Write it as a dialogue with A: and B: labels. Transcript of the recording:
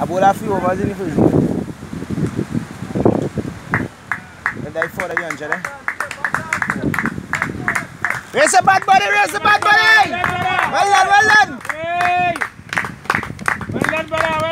A: A bola foi over, mas ele foi junto. Ele daí fora de onde, né? Raise a bad body, raise a bad body!
B: Well
A: done, well done!
B: Well done, brother!